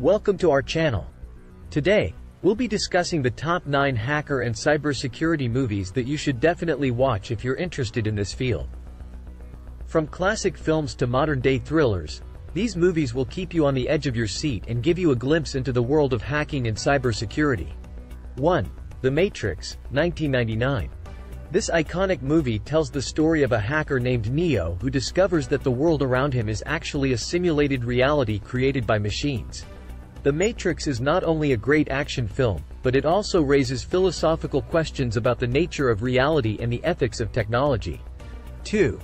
Welcome to our channel. Today, we'll be discussing the top 9 hacker and cybersecurity movies that you should definitely watch if you're interested in this field. From classic films to modern-day thrillers, these movies will keep you on the edge of your seat and give you a glimpse into the world of hacking and cybersecurity. 1. The Matrix, 1999. This iconic movie tells the story of a hacker named Neo who discovers that the world around him is actually a simulated reality created by machines. The Matrix is not only a great action film, but it also raises philosophical questions about the nature of reality and the ethics of technology. 2.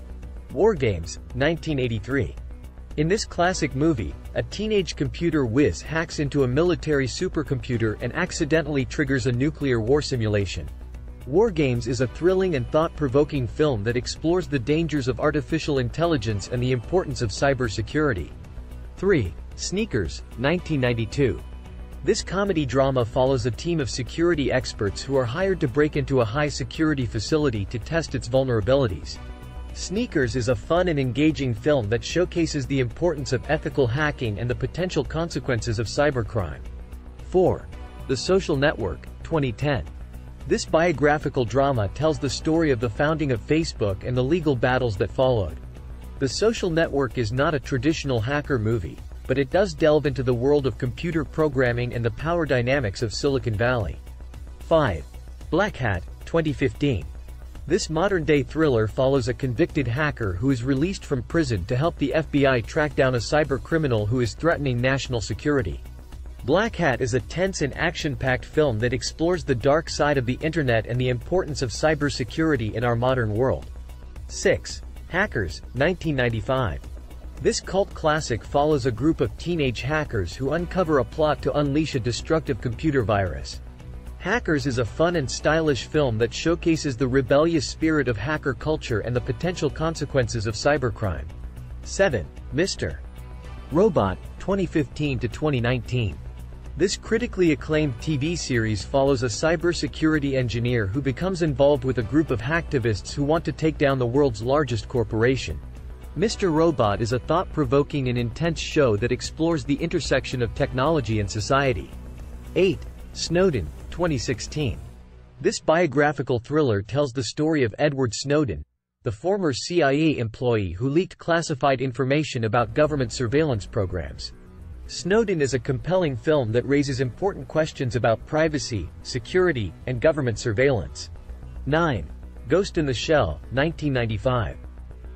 War Games, 1983. In this classic movie, a teenage computer whiz hacks into a military supercomputer and accidentally triggers a nuclear war simulation. War Games is a thrilling and thought-provoking film that explores the dangers of artificial intelligence and the importance of cybersecurity. 3. Sneakers, 1992. This comedy drama follows a team of security experts who are hired to break into a high-security facility to test its vulnerabilities. Sneakers is a fun and engaging film that showcases the importance of ethical hacking and the potential consequences of cybercrime. 4. The Social Network, 2010. This biographical drama tells the story of the founding of Facebook and the legal battles that followed. The Social Network is not a traditional hacker movie, but it does delve into the world of computer programming and the power dynamics of Silicon Valley. 5. Black Hat, 2015. This modern-day thriller follows a convicted hacker who is released from prison to help the FBI track down a cybercriminal who is threatening national security. Black Hat is a tense and action-packed film that explores the dark side of the internet and the importance of cybersecurity in our modern world. 6. Hackers, 1995. This cult classic follows a group of teenage hackers who uncover a plot to unleash a destructive computer virus. Hackers is a fun and stylish film that showcases the rebellious spirit of hacker culture and the potential consequences of cybercrime. 7. Mr. Robot, 2015 to 2019. This critically acclaimed TV series follows a cybersecurity engineer who becomes involved with a group of hacktivists who want to take down the world's largest corporation. Mr. Robot is a thought-provoking and intense show that explores the intersection of technology and society. 8. Snowden, 2016. This biographical thriller tells the story of Edward Snowden, the former CIA employee who leaked classified information about government surveillance programs. Snowden is a compelling film that raises important questions about privacy, security, and government surveillance. 9. Ghost in the Shell, 1995.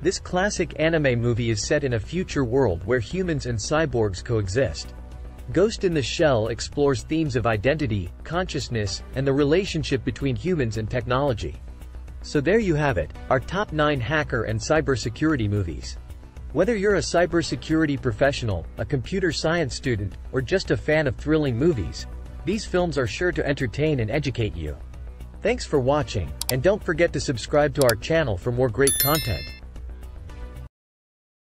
This classic anime movie is set in a future world where humans and cyborgs coexist. Ghost in the Shell explores themes of identity, consciousness, and the relationship between humans and technology. So there you have it, our top 9 hacker and cybersecurity movies. Whether you're a cybersecurity professional, a computer science student, or just a fan of thrilling movies, these films are sure to entertain and educate you. Thanks for watching, and don't forget to subscribe to our channel for more great content.